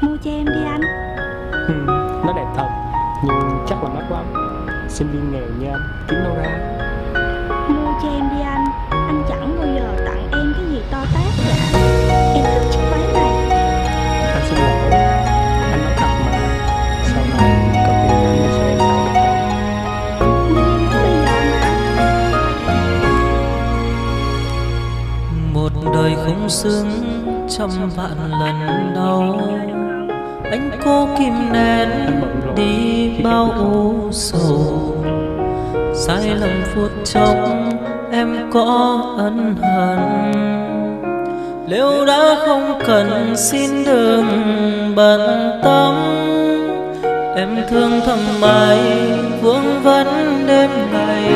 Mua cho em đi anh. Ừ, Nó đẹp thật Nhưng chắc là mắc lắm Sinh viên nghèo như anh Kiếm đâu ra? Mua cho em đi anh. Anh chẳng bao giờ tặng em cái gì to tát cả. Em thích chiếc váy này. Anh xin lỗi. Anh nói thật mà. Sau này có tiền anh sẽ em tặng một đời không xứng trăm vạn lần đau anh cố kim nén đi bao u sầu. Sai lầm phút chốc em có ân hận. Nếu đã không cần xin đừng bận tâm, em thương thầm mãi vương vấn đêm ngày.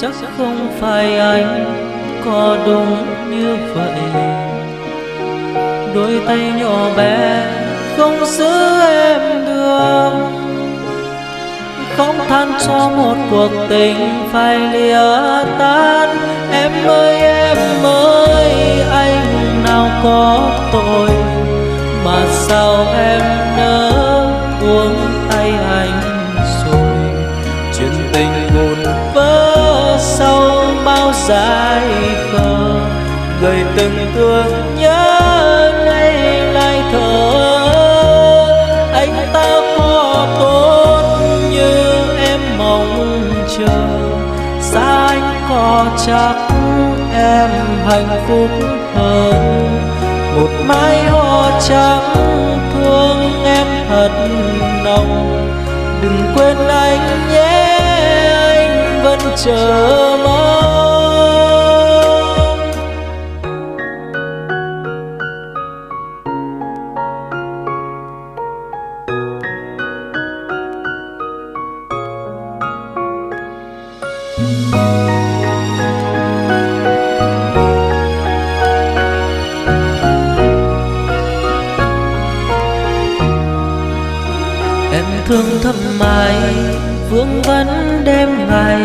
Chắc không phải anh có đúng như vậy. Đôi tay nhỏ bé không giữ em được. Không than cho một cuộc tình phải lìa tan. Em ơi em ơi, anh nào có tội mà sao em nỡ buông tay anh rồi? Chuyện tình buồn vỡ sau bao dài khờ gây từng thương nhớ anh chắc em hạnh phúc hơn. Một mái hoa trắng thương em thật nồng. Đừng quên anh nhé, anh vẫn chờ thương thầm mãi, vương vấn đêm ngày.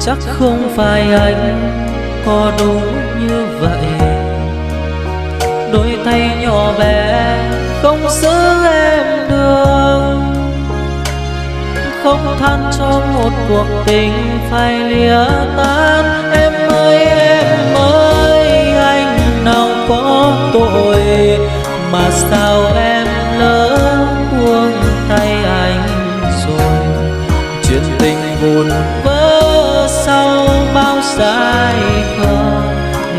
Chắc không phải anh có đúng như vậy. Đôi tay nhỏ bé không giữ em được. Không than cho một cuộc tình phải lìa tan. Em ơi em ơi, anh nào có tội mà sao em lỡ vụn vỡ sau bao dài khờ.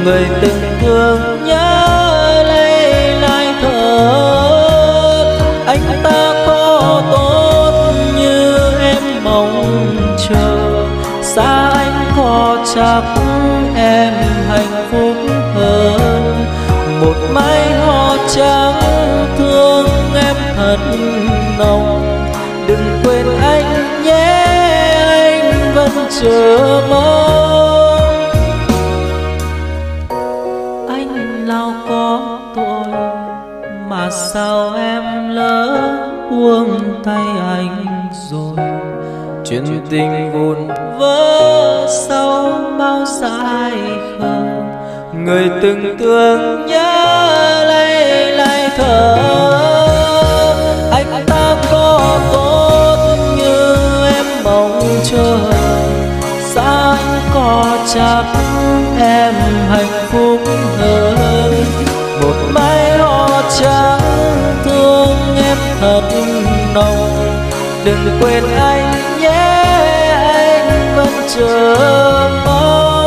Người từng thương nhớ lấy lại thở. Anh ta có tốt như em mong chờ. Xa anh có chắc em hạnh phúc hơn. Một mái hoa trắng thương em thật nồng. Đừng quên anh nhé vẫn chờ mong. Anh nào có tội mà sao em lỡ buông tay anh rồi? Chuyện tình vụn vỡ sau bao dài khờ. Người từng thương nhớ lấy lại thở chắc em hạnh phúc hơn. Một mái hoa trắng thương em thật nồng. Đừng quên anh nhé, anh vẫn chờ mong.